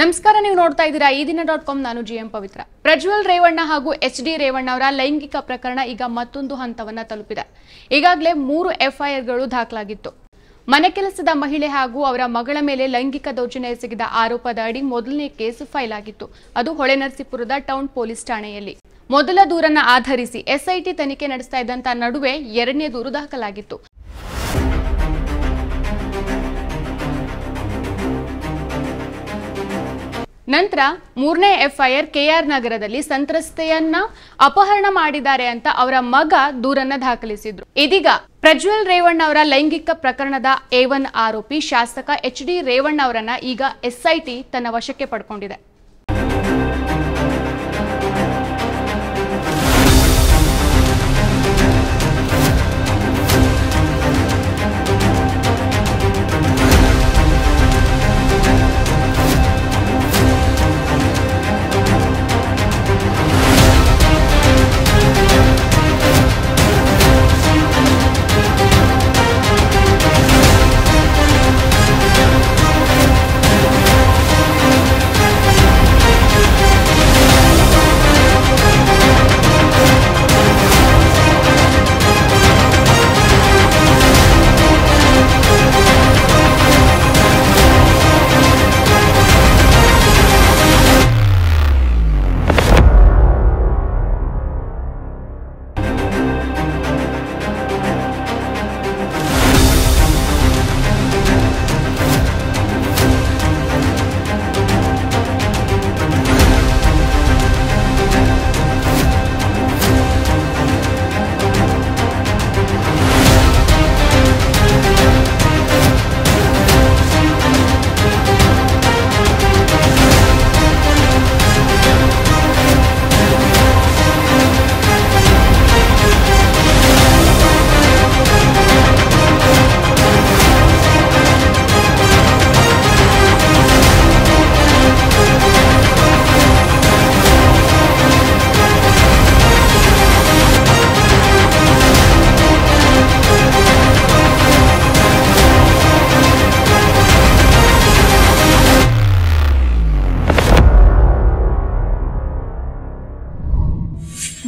ನಮಸ್ಕಾರ, ನೀವು ನೋಡ್ತಾ ಇದ್ದೀರಾ ಈ ದಿನ ಡಾಟ್ ಕಾಮ್. ನಾನು ಜಿ ಎಂ ಪವಿತ್ರ. ಪ್ರಜ್ವಲ್ ರೇವಣ್ಣ ಹಾಗೂ ಎಚ್ ಡಿ ರೇವಣ್ಣ ಅವರ ಲೈಂಗಿಕ ಪ್ರಕರಣ ಈಗ ಮತ್ತೊಂದು ಹಂತವನ್ನ ತಲುಪಿದೆ. ಈಗಾಗಲೇ ಮೂರು ಎಫ್ಐಆರ್ಗಳು ದಾಖಲಾಗಿತ್ತು. ಮನೆ ಕೆಲಸದ ಮಹಿಳೆ ಹಾಗೂ ಅವರ ಮಗಳ ಮೇಲೆ ಲೈಂಗಿಕ ದೌರ್ಜನ್ಯ ಎಸಗಿದ ಆರೋಪದ ಅಡಿ ಮೊದಲನೇ ಕೇಸ್ ಫೈಲ್ ಆಗಿತ್ತು. ಅದು ಹೊಳೆನರಸೀಪುರದ ಟೌನ್ ಪೊಲೀಸ್ ಠಾಣೆಯಲ್ಲಿ. ಮೊದಲ ದೂರನ್ನ ಆಧರಿಸಿ ಎಸ್ಐಟಿ ತನಿಖೆ ನಡೆಸ್ತಾ ಇದ್ದಂತ ನಡುವೆ ಎರಡನೇ ದೂರು ದಾಖಲಾಗಿತ್ತು. ನಂತರ ಮೂರನೇ ಎಫ್ಐಆರ್ ಕೆಆರ್ ನಗರದಲ್ಲಿ ಸಂತ್ರಸ್ತೆಯನ್ನ ಅಪಹರಣ ಮಾಡಿದ್ದಾರೆ ಅಂತ ಅವರ ಮಗ ದೂರನ್ನ ದಾಖಲಿಸಿದ್ರು. ಇದೀಗ ಪ್ರಜ್ವಲ್ ರೇವಣ್ಣ ಅವರ ಲೈಂಗಿಕ ಪ್ರಕರಣದ ಎ ಆರೋಪಿ ಶಾಸಕ ಎಚ್ ಡಿ ರೇವಣ್ಣ ಅವರನ್ನ ಈಗ ಎಸ್ಐಟಿ ತನ್ನ ವಶಕ್ಕೆ ಪಡ್ಕೊಂಡಿದೆ.